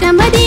Somebody